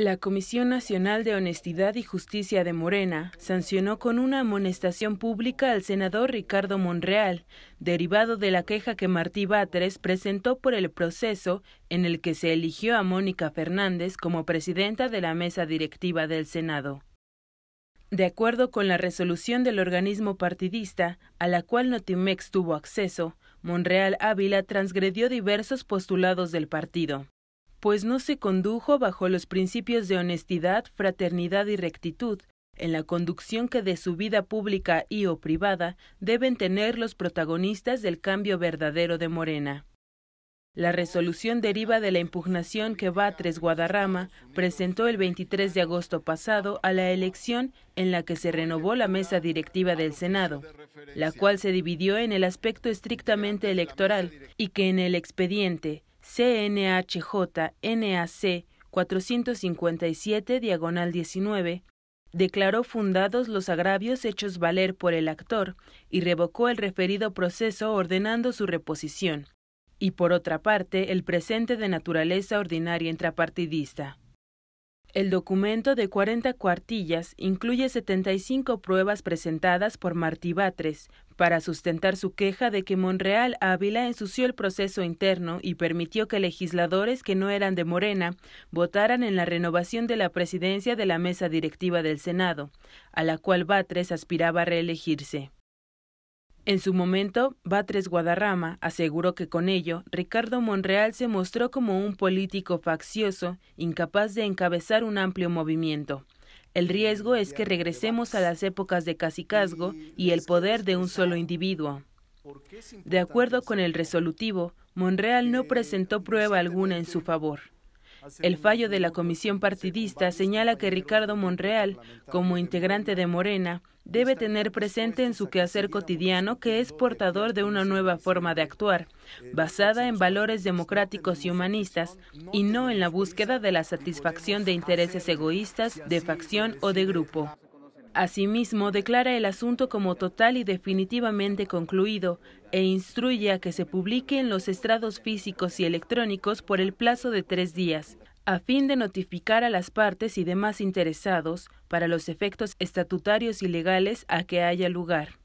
La Comisión Nacional de Honestidad y Justicia de Morena sancionó con una amonestación pública al senador Ricardo Monreal, derivado de la queja que Martí Batres presentó por el proceso en el que se eligió a Mónica Fernández como presidenta de la mesa directiva del Senado. De acuerdo con la resolución del organismo partidista, a la cual Notimex tuvo acceso, Monreal Ávila transgredió diversos postulados del partido pues no se condujo bajo los principios de honestidad, fraternidad y rectitud, en la conducción que de su vida pública y o privada deben tener los protagonistas del cambio verdadero de Morena. La resolución deriva de la impugnación que Batres Guadarrama presentó el 23 de agosto pasado a la elección en la que se renovó la mesa directiva del Senado, la cual se dividió en el aspecto estrictamente electoral y que en el expediente CNHJ NAC 457 diagonal 19 declaró fundados los agravios hechos valer por el actor y revocó el referido proceso ordenando su reposición, y por otra parte el presente de naturaleza ordinaria intrapartidista. El documento de 40 cuartillas incluye 75 pruebas presentadas por Martí Batres para sustentar su queja de que Monreal Ávila ensució el proceso interno y permitió que legisladores que no eran de Morena votaran en la renovación de la presidencia de la mesa directiva del Senado, a la cual Batres aspiraba a reelegirse. En su momento, Batres Guadarrama aseguró que con ello Ricardo Monreal se mostró como un político faccioso, incapaz de encabezar un amplio movimiento. El riesgo es que regresemos a las épocas de cacicazgo y el poder de un solo individuo. De acuerdo con el resolutivo, Monreal no presentó prueba alguna en su favor. El fallo de la comisión partidista señala que Ricardo Monreal, como integrante de Morena, debe tener presente en su quehacer cotidiano que es portador de una nueva forma de actuar, basada en valores democráticos y humanistas, y no en la búsqueda de la satisfacción de intereses egoístas, de facción o de grupo. Asimismo, declara el asunto como total y definitivamente concluido e instruye a que se publique en los estrados físicos y electrónicos por el plazo de tres días, a fin de notificar a las partes y demás interesados para los efectos estatutarios y legales a que haya lugar.